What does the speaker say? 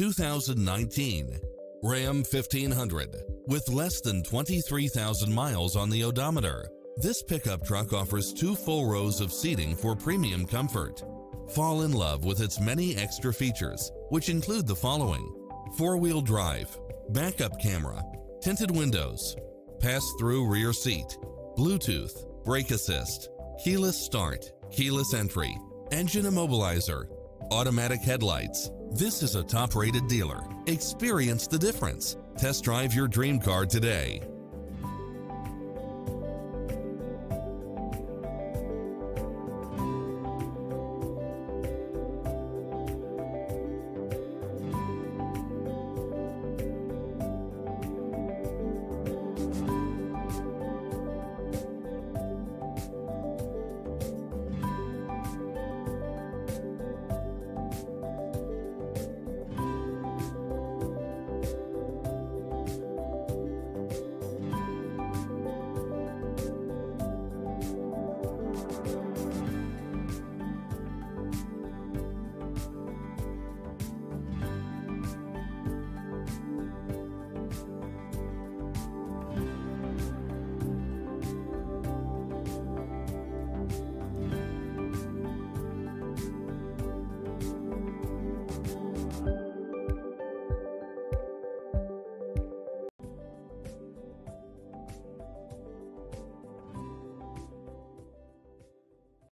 2019 Ram 1500 with less than 23,000 miles on the odometer. This pickup truck offers two full rows of seating for premium comfort. Fall in love with its many extra features, which include the following four-wheel drive, backup camera, tinted windows, pass-through rear seat, Bluetooth, brake assist, keyless start, keyless entry, engine immobilizer, automatic headlights. This is a top-rated dealer. Experience the difference. Test drive your dream car today.